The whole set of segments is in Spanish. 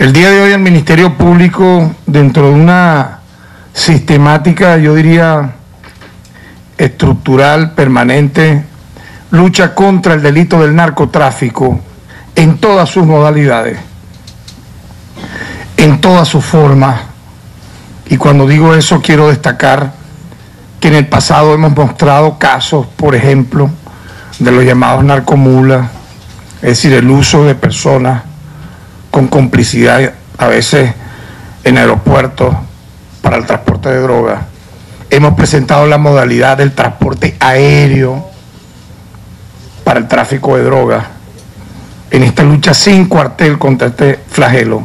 El día de hoy el Ministerio Público, dentro de una sistemática, yo diría, estructural, permanente, lucha contra el delito del narcotráfico en todas sus modalidades, en todas sus formas. Y cuando digo eso quiero destacar que en el pasado hemos mostrado casos, por ejemplo, de los llamados narcomulas, es decir, el uso de personas con complicidad a veces en aeropuertos para el transporte de drogas. Hemos presentado la modalidad del transporte aéreo para el tráfico de drogas en esta lucha sin cuartel contra este flagelo.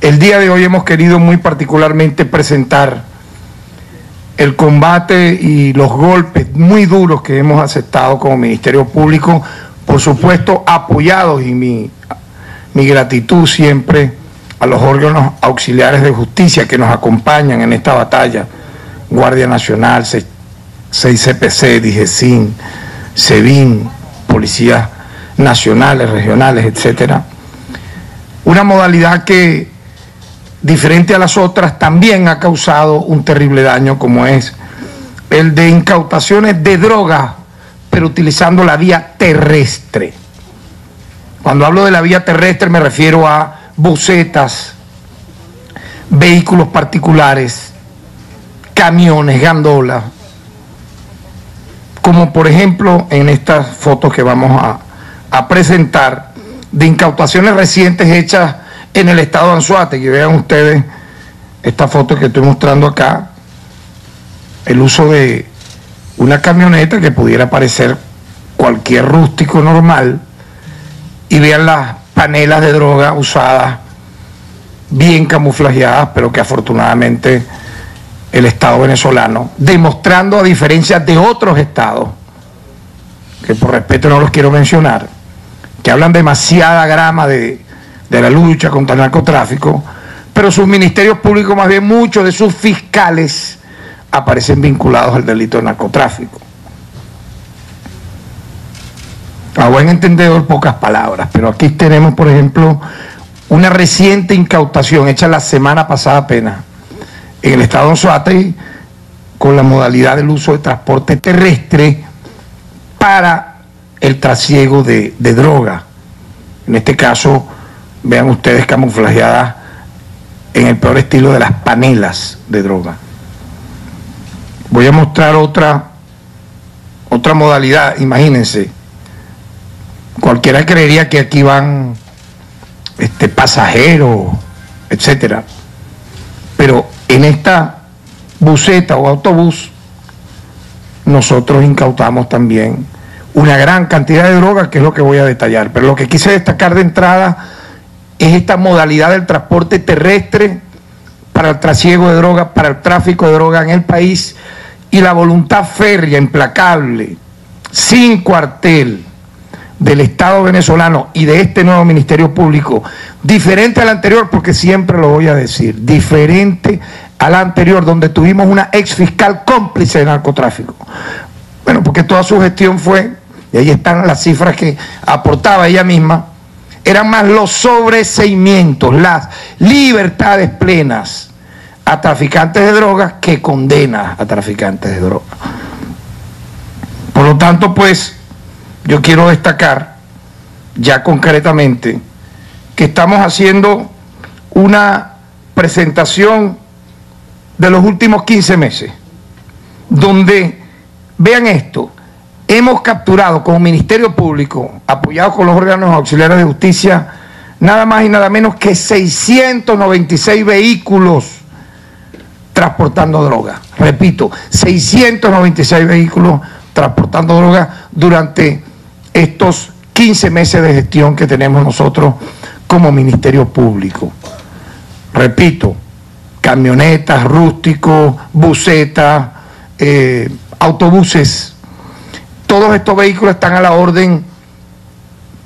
El día de hoy hemos querido muy particularmente presentar el combate y los golpes muy duros que hemos aceptado como Ministerio Público, por supuesto apoyados y mi mi gratitud siempre a los órganos auxiliares de justicia que nos acompañan en esta batalla, Guardia Nacional, 6CPC, DIGESIN, SEBIN, policías nacionales, regionales, etcétera. Una modalidad que, diferente a las otras, también ha causado un terrible daño, como es el de incautaciones de drogas, pero utilizando la vía terrestre. Cuando hablo de la vía terrestre me refiero a bucetas, vehículos particulares, camiones, gandolas, como por ejemplo en estas fotos que vamos a, presentar de incautaciones recientes hechas en el estado de Anzuate, que vean ustedes esta foto que estoy mostrando acá, el uso de una camioneta que pudiera parecer cualquier rústico normal, y vean las panelas de droga usadas, bien camuflajeadas, pero que afortunadamente el Estado venezolano, demostrando a diferencia de otros estados, que por respeto no los quiero mencionar, que hablan demasiada grama de, de la lucha contra el narcotráfico, pero sus ministerios públicos, más bien muchos de sus fiscales, aparecen vinculados al delito de narcotráfico. A buen entendedor, pocas palabras, pero aquí tenemos, por ejemplo, una reciente incautación hecha la semana pasada apenas en el estado de Anzoátegui con la modalidad del uso de transporte terrestre para el trasiego de, de droga. En este caso, vean ustedes camuflajeadas en el peor estilo de las panelas de droga. Voy a mostrar otra, otra modalidad, imagínense cualquiera creería que aquí van este, pasajeros, etcétera. Pero en esta buseta o autobús, nosotros incautamos también una gran cantidad de drogas, que es lo que voy a detallar. Pero lo que quise destacar de entrada es esta modalidad del transporte terrestre para el trasiego de drogas, para el tráfico de drogas en el país y la voluntad férrea, implacable, sin cuartel, del Estado venezolano y de este nuevo Ministerio Público, diferente al anterior, porque siempre lo voy a decir, diferente al anterior, donde tuvimos una ex fiscal cómplice de narcotráfico. Bueno, porque toda su gestión fue, y ahí están las cifras que aportaba ella misma, eran más los sobreseimientos, las libertades plenas a traficantes de drogas que condenas a traficantes de drogas. Por lo tanto, pues, yo quiero destacar ya concretamente que estamos haciendo una presentación de los últimos 15 meses, donde, vean esto, hemos capturado como Ministerio Público, apoyado con los órganos auxiliares de justicia, nada más y nada menos que 696 vehículos transportando droga. Repito, 696 vehículos transportando droga durante estos 15 meses de gestión que tenemos nosotros como Ministerio Público. Repito, camionetas, rústicos, busetas, eh, autobuses, todos estos vehículos están a la orden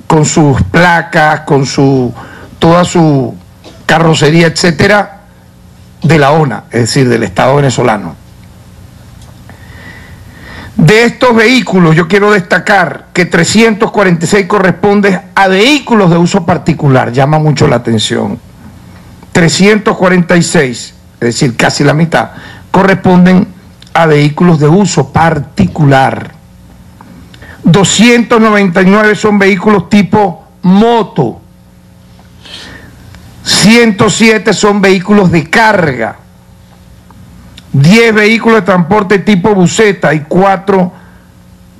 con sus placas, con su toda su carrocería, etcétera, de la ONA, es decir, del Estado venezolano. De estos vehículos yo quiero destacar que 346 corresponden a vehículos de uso particular, llama mucho la atención. 346, es decir, casi la mitad, corresponden a vehículos de uso particular. 299 son vehículos tipo moto. 107 son vehículos de carga. 10 vehículos de transporte tipo buseta y 4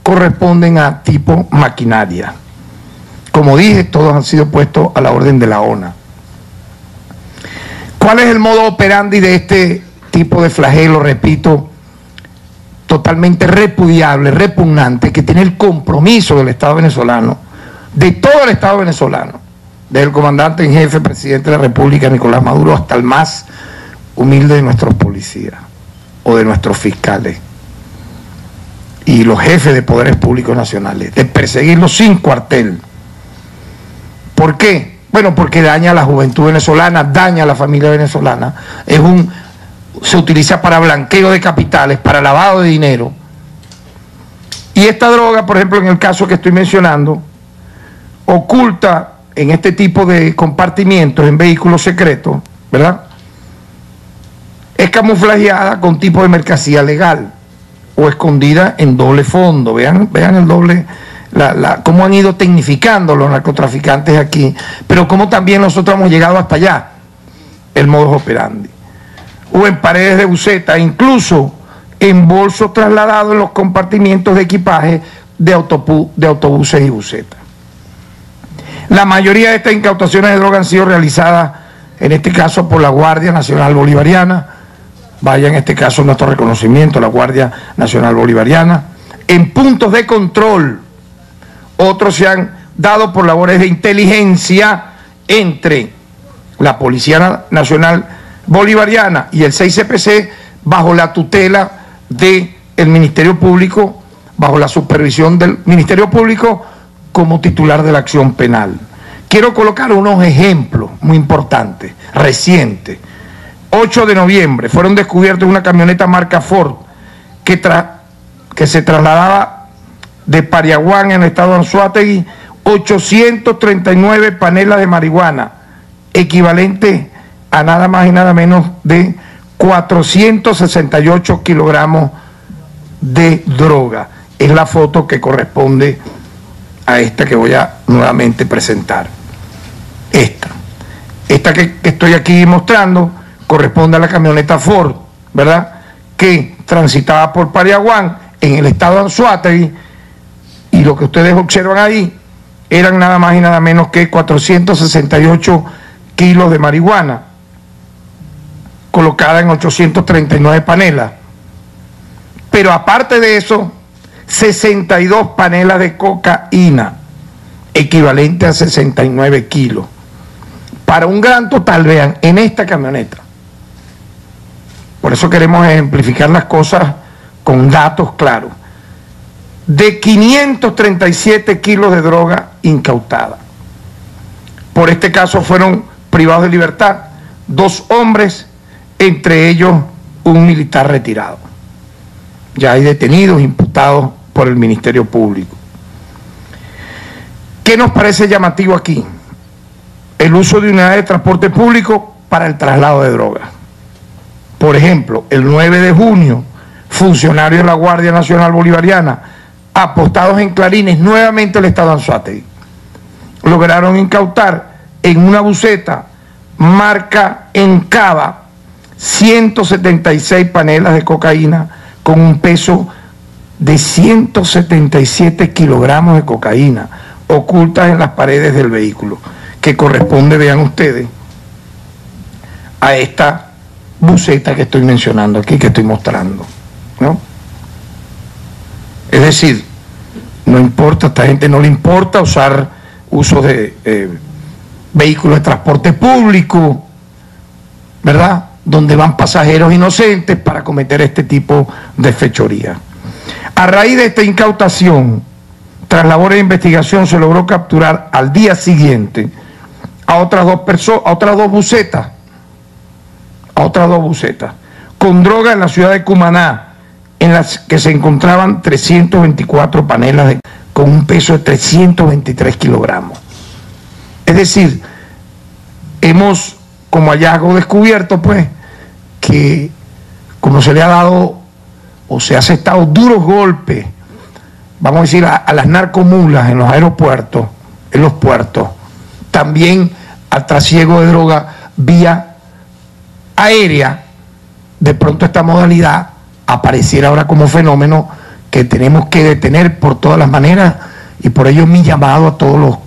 corresponden a tipo maquinaria. Como dije, todos han sido puestos a la orden de la ONA. ¿Cuál es el modo operandi de este tipo de flagelo? Repito, totalmente repudiable, repugnante, que tiene el compromiso del Estado venezolano, de todo el Estado venezolano, del comandante en jefe, presidente de la República, Nicolás Maduro, hasta el más humilde de nuestros policías o de nuestros fiscales y los jefes de poderes públicos nacionales, de perseguirlos sin cuartel. ¿Por qué? Bueno, porque daña a la juventud venezolana, daña a la familia venezolana, es un, se utiliza para blanqueo de capitales, para lavado de dinero. Y esta droga, por ejemplo, en el caso que estoy mencionando, oculta en este tipo de compartimientos, en vehículos secretos, ¿verdad? Es camuflajeada con tipo de mercancía legal o escondida en doble fondo. Vean, vean el doble, la, cómo han ido tecnificando los narcotraficantes aquí, pero cómo también nosotros hemos llegado hasta allá, el modus operandi. O en paredes de buceta, incluso en bolsos trasladados en los compartimientos de equipaje de, de autobuses y bucetas. La mayoría de estas incautaciones de droga han sido realizadas, en este caso, por la Guardia Nacional Bolivariana, vaya en este caso nuestro reconocimiento a la Guardia Nacional Bolivariana, en puntos de control, otros se han dado por labores de inteligencia entre la Policía Nacional Bolivariana y el 6CPC bajo la tutela del Ministerio Público, bajo la supervisión del Ministerio Público como titular de la acción penal. Quiero colocar unos ejemplos muy importantes, recientes. 8 de noviembre fueron descubiertos una camioneta marca Ford que, que se trasladaba de Pariaguán en el estado de Anzuategui 839 panelas de marihuana, equivalente a nada más y nada menos de 468 kilogramos de droga. Es la foto que corresponde a esta que voy a nuevamente presentar. Esta. Esta que estoy aquí mostrando corresponde a la camioneta Ford, ¿verdad? Que transitaba por Pariaguán en el estado de y lo que ustedes observan ahí eran nada más y nada menos que 468 kilos de marihuana colocada en 839 panelas. Pero aparte de eso, 62 panelas de cocaína, equivalente a 69 kilos. Para un gran total, vean, en esta camioneta, por eso queremos ejemplificar las cosas con datos claros. De 537 kilos de droga incautada. Por este caso fueron privados de libertad dos hombres, entre ellos un militar retirado. Ya hay detenidos, imputados por el Ministerio Público. ¿Qué nos parece llamativo aquí? El uso de unidades de transporte público para el traslado de drogas. Por ejemplo, el 9 de junio, funcionarios de la Guardia Nacional Bolivariana, apostados en clarines, nuevamente el Estado Anzuategui, lograron incautar en una buceta marca Encaba 176 panelas de cocaína con un peso de 177 kilogramos de cocaína ocultas en las paredes del vehículo, que corresponde, vean ustedes, a esta buceta que estoy mencionando aquí, que estoy mostrando. ¿no? Es decir, no importa, a esta gente no le importa usar uso de eh, vehículos de transporte público, ¿verdad? Donde van pasajeros inocentes para cometer este tipo de fechoría. A raíz de esta incautación, tras labores de investigación, se logró capturar al día siguiente a otras dos personas, a otras dos bucetas a otras dos bucetas, con droga en la ciudad de Cumaná, en las que se encontraban 324 panelas con un peso de 323 kilogramos. Es decir, hemos como hallazgo descubierto, pues, que como se le ha dado o se ha aceptado duros golpes, vamos a decir, a, a las narcomulas en los aeropuertos, en los puertos, también al trasiego de droga vía aérea, de pronto esta modalidad apareciera ahora como fenómeno que tenemos que detener por todas las maneras y por ello mi llamado a todos los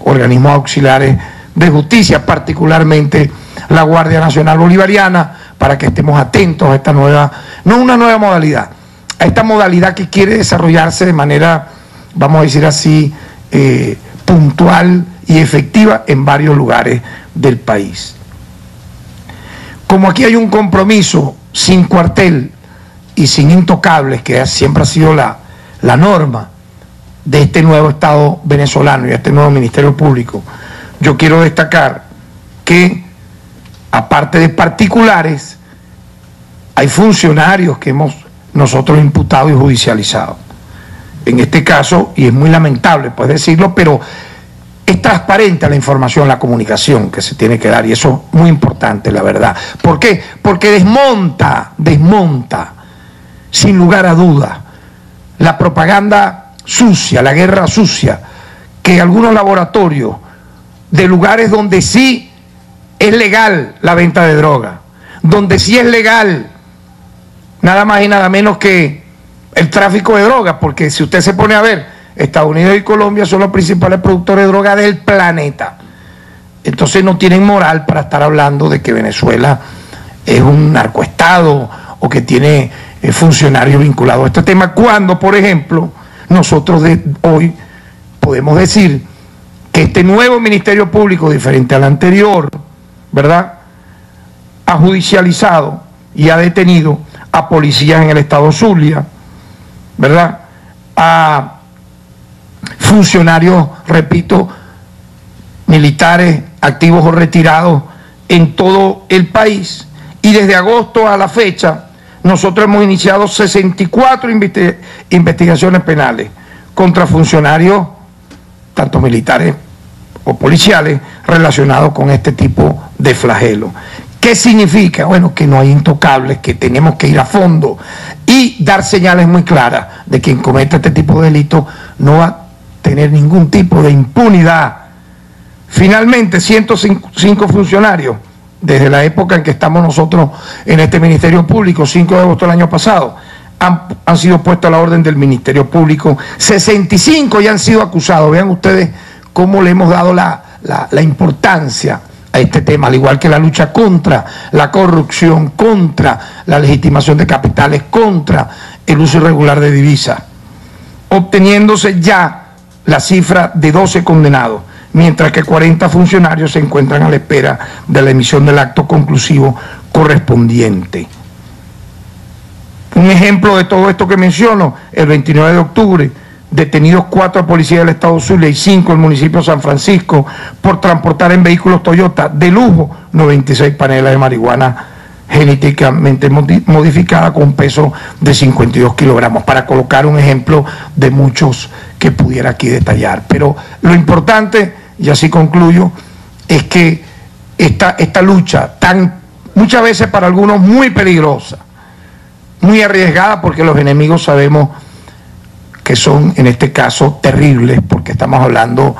organismos auxiliares de justicia, particularmente la Guardia Nacional Bolivariana, para que estemos atentos a esta nueva, no una nueva modalidad, a esta modalidad que quiere desarrollarse de manera, vamos a decir así, eh, puntual y efectiva en varios lugares del país. Como aquí hay un compromiso sin cuartel y sin intocables, que siempre ha sido la, la norma de este nuevo Estado venezolano y de este nuevo Ministerio Público, yo quiero destacar que, aparte de particulares, hay funcionarios que hemos nosotros imputado y judicializado. En este caso, y es muy lamentable, puedes decirlo, pero es transparente la información, la comunicación que se tiene que dar, y eso es muy importante, la verdad. ¿Por qué? Porque desmonta, desmonta, sin lugar a duda, la propaganda sucia, la guerra sucia, que algunos laboratorios de lugares donde sí es legal la venta de droga, donde sí es legal nada más y nada menos que el tráfico de drogas, porque si usted se pone a ver, Estados Unidos y Colombia son los principales productores de droga del planeta. Entonces no tienen moral para estar hablando de que Venezuela es un narcoestado o que tiene eh, funcionarios vinculados a este tema, cuando, por ejemplo, nosotros de hoy podemos decir que este nuevo Ministerio Público, diferente al anterior, ¿verdad?, ha judicializado y ha detenido a policías en el estado Zulia, ¿verdad?, a funcionarios, repito, militares activos o retirados en todo el país. Y desde agosto a la fecha, nosotros hemos iniciado 64 investigaciones penales contra funcionarios, tanto militares o policiales, relacionados con este tipo de flagelo. ¿Qué significa? Bueno, que no hay intocables, que tenemos que ir a fondo y dar señales muy claras de quien cometa este tipo de delitos no va tener ningún tipo de impunidad. Finalmente, 105 funcionarios, desde la época en que estamos nosotros en este Ministerio Público, 5 de agosto del año pasado, han, sido puestos a la orden del Ministerio Público. 65 ya han sido acusados. Vean ustedes cómo le hemos dado la, la importancia a este tema, al igual que la lucha contra la corrupción, contra la legitimación de capitales, contra el uso irregular de divisas, obteniéndose ya la cifra de 12 condenados, mientras que 40 funcionarios se encuentran a la espera de la emisión del acto conclusivo correspondiente. Un ejemplo de todo esto que menciono, el 29 de octubre, detenidos cuatro policías del Estado Zulia y cinco del municipio de San Francisco por transportar en vehículos Toyota de lujo 96 panelas de marihuana genéticamente modificada con peso de 52 kilogramos, para colocar un ejemplo de muchos que pudiera aquí detallar. Pero lo importante, y así concluyo, es que esta, esta lucha, tan muchas veces para algunos muy peligrosa, muy arriesgada, porque los enemigos sabemos que son en este caso terribles, porque estamos hablando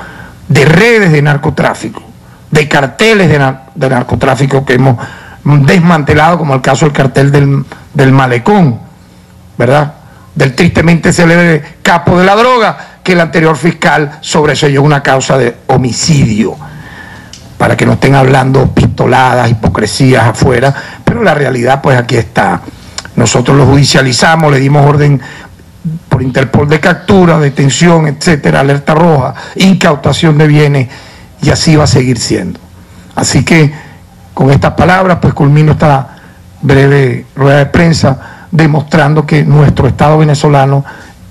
de redes de narcotráfico, de carteles de, de narcotráfico que hemos desmantelado, como el caso del cartel del, del malecón, ¿verdad? Del tristemente célebre capo de la droga, que el anterior fiscal sobreseyó una causa de homicidio, para que no estén hablando pistoladas, hipocresías afuera, pero la realidad pues aquí está. Nosotros lo judicializamos, le dimos orden por Interpol de captura, detención, etcétera, alerta roja, incautación de bienes, y así va a seguir siendo. Así que con estas palabras, pues culmino esta breve rueda de prensa demostrando que nuestro Estado venezolano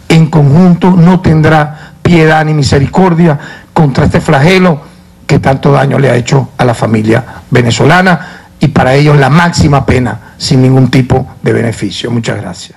en conjunto no tendrá piedad ni misericordia contra este flagelo que tanto daño le ha hecho a la familia venezolana y para ellos la máxima pena sin ningún tipo de beneficio. Muchas gracias.